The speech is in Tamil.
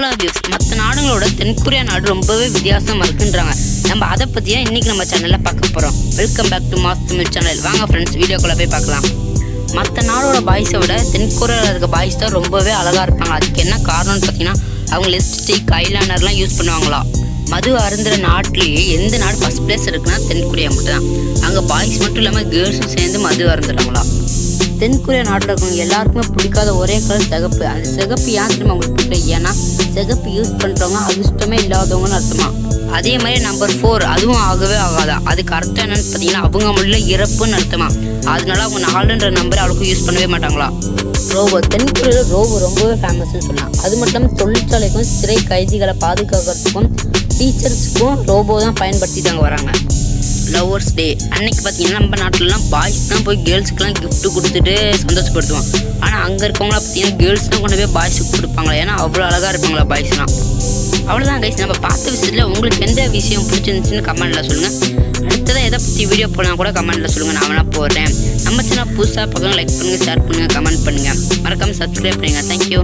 ஹலோ வியூஸ் மற்ற நாடுகளோட தென்கொரியா நாடு ரொம்பவே வித்தியாசமாக இருக்குன்றாங்க. நம்ம அதை பற்றியா தான் இன்றைக்கி நம்ம சேனலில் பார்க்க போகிறோம் welcome back to mass Tamil channel வாங்க ஃப்ரெண்ட்ஸ் வீடியோக்குள்ளே போய் பார்க்கலாம். மற்ற நாடோட பாய்ஸை விட தென்கொரியாவில் இருக்க பாய்ஸ் தான் ரொம்பவே அழகாக இருப்பாங்க. அதுக்கு என்ன காரணம்னு பார்த்தீங்கன்னா அவங்க லிப்ஸ்டிக் ஐலைனர்லாம் யூஸ் பண்ணுவாங்களா? மது அருந்துற நாட்டிலேயே எந்த நாடு ஃபஸ்ட் பிளேஸ் இருக்குன்னா தென்கொரியா மட்டும்தான். அங்கே பாய்ஸ் மட்டும் இல்லாமல் கேர்ள்ஸும் சேர்ந்து மது அருந்துறாங்களா? தென்கொரியா நாட்டில் இருக்கவங்க எல்லாருக்குமே பிடிக்காத ஒரே கலர் சிகப்பு. அந்த சிகப்பு ஏன் திரும்ப அவங்களுக்கு பிடிக்கல ஏன்னா சிகப்பு யூஸ் பண்ணுறவங்க அதிர்ஷ்டமே இல்லாதவங்கன்னு அர்த்தமா? அதே மாதிரி நம்பர் ஃபோர் அதுவும் ஆகவே ஆகாதா? அதுக்கு அர்த்தம் என்னன்னு பார்த்தீங்கன்னா அவங்க மொழியில் இறப்புன்னு அர்த்தமா? அதனால அவங்க நாலுன்ற நம்பர் அவளுக்கு யூஸ் பண்ணவே மாட்டாங்களா? ரோபோ தென்கொரியாவில் ரோபோ ரொம்பவே ஃபேமஸ்ன்னு சொல்லலாம். அது மட்டும் இல்லாமல் தொழிற்சாலைக்கும் சிறை கைதிகளை பாதுகாக்கிறதுக்கும் டீச்சர்ஸுக்கும் ரோபோ தான் பயன்படுத்திட்டாங்க வராங்க. லவ்வர்ஸ் டே அன்னைக்கு பார்த்தீங்கன்னா நம்ம நாட்டிலலாம் பாய்ஸ் தான் போய் கேர்ள்ஸுக்குலாம் கிஃப்ட்டு கொடுத்துட்டு சந்தோஷப்படுத்துவோம் ஆனால் அங்கே இருக்கவங்களாம் பார்த்தீங்கன்னா கேர்ள்ஸ் தான் கொண்டு போய் பாய்ஸுக்கு கொடுப்பாங்களா ஏன்னா அவ்வளோ அழகாக இருப்பாங்களா பாய்ஸ்லாம் அவ்வளோதான் கைஸ் நம்ம பார்த்த விஷயத்தில் உங்களுக்கு எந்த விஷயம் பிடிச்சிருந்துச்சுன்னு கமெண்ட்டில் சொல்லுங்கள் அடுத்ததாக எதை பற்றி வீடியோ போடலாம் கூட கமெண்ட்டில் சொல்லுங்கள் நான் வேணால் போடுறேன். நம்ம சேனல் புதுசாக பக்கம் லைக் பண்ணுங்கள் ஷேர் பண்ணுங்கள் கமெண்ட் பண்ணுங்கள் மறக்காமல் சப்ஸ்கிரைப் பண்ணுங்கள் தேங்க்யூ